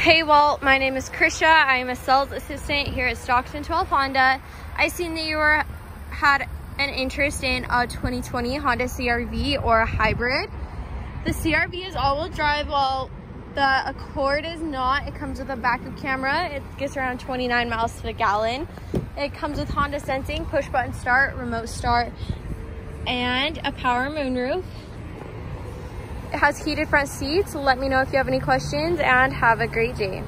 Hey Walt, my name is Krisha. I am a sales assistant here at Stockton 12 Honda. I seen that you were had an interest in a 2020 Honda CRV or a hybrid. The CRV is all-wheel drive while the Accord is not. It comes with a backup camera. It gets around 29 miles to the gallon. It comes with Honda sensing, push button start, remote start, and a power moonroof. Has heated front seats. Let me know if you have any questions and have a great day.